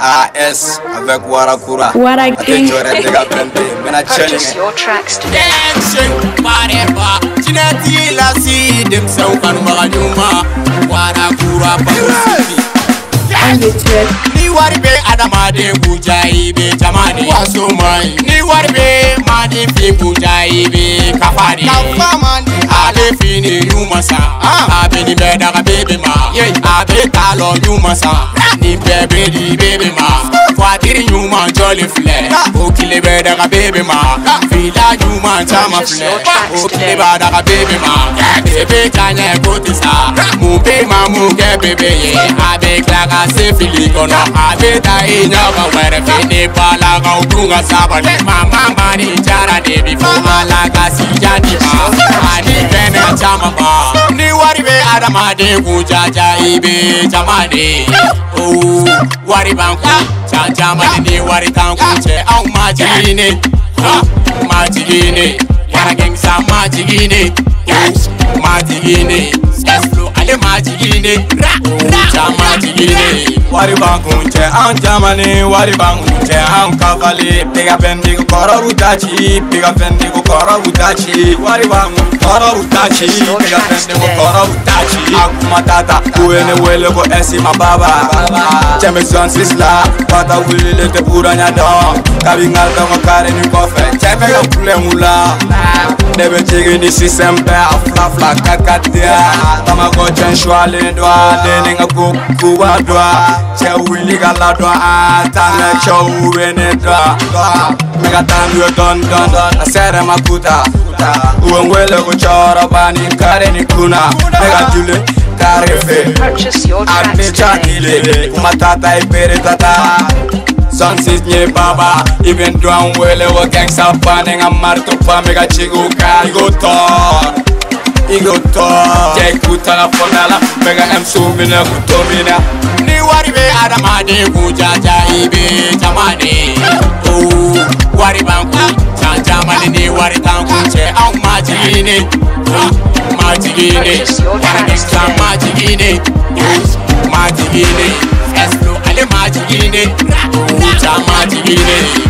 AS avec Wara Koura. Wara Ate King. chore tega pente. Mena Purchase chene. your tracks today. Action, whatever. Chinati la si dem sau kan maganyuma. Wara Koura pamusiki. On the track. Ni wari be adamaden bujayi be jamani. Waso mai. Ni wari be mani fi bujayi be kafari. Kafamani. Ale fini yuma sa. Ah! Abe Abe talo yuma sa. Ni bebe di bebe ma. Kwatiri yuma jolly filɛ. O kile bɛ daga bebe ma. Fila yuma caman filɛ. O kile b'a daga bebe ma. Bebe ka ɲɛ ko ti sa. Mun be ma mun kɛ bebe ye. A bɛ kila ka se fili kɔnɔ. A bɛ ta i ɲɔgɔn wɛrɛ fɛ. Ne balakaw dun ka sabali. Mama ma ni jara de bi fɔ. Ala ka si adamaden kun jaja i bɛ jama de. Oh, wari b'an kun. Caman ni wari t'an kun cɛ. Anw ma jigin ne. Ha, ma jigin ne. Yara gɛngisa ma jigin ne. Ma jigin ne. Esflo ale ma jigin ne. Jigin ne. Wari b'an kun cɛ an jamani wari b'an kun cɛ an kafali Piga fɛn digi Kara utachi, pega fende ko kara utachi. Wari wangu, kara utachi, pega fende ko kara utachi. Akuma tata, uene wele ko esi mababa. Cheme son sisla, pata wulile te pura nyadon Kabi ngalta ko kare ni kofe, cheme yo kule mula. Debe chigi ni sisempe, afla fla kaka fila ka ka diya Bamakɔ cɛn suwalen dɔ ne ni n ka ko kuba dɔ Cɛ wuli ka ladɔn a taa mɛ cɛw bɛ ne dɔn Mɛ ka taa n'u ye dɔɔni dɔɔni A sɛrɛ ma kuta U ye n wele ko cɛkɔrɔba ni kari ni kuna. Ne ka jule kari fɛ Purchase your a tracks today. dile kuma tata i tata. Sunset nye baba I bɛ n dɔn wele ko gangsta ba ni n ka marito ba mi ka cigiw ka I go tɔ igoto jekutala fondala mega emsumina kutomina. Ni waribe adamade kujaja ibe jamane. O wari banku janjamani ni wari tanku ce an majigine. Majigine. Paradisa majigine. Majigine. Eslo ale majigine. Oh, kuja majigine.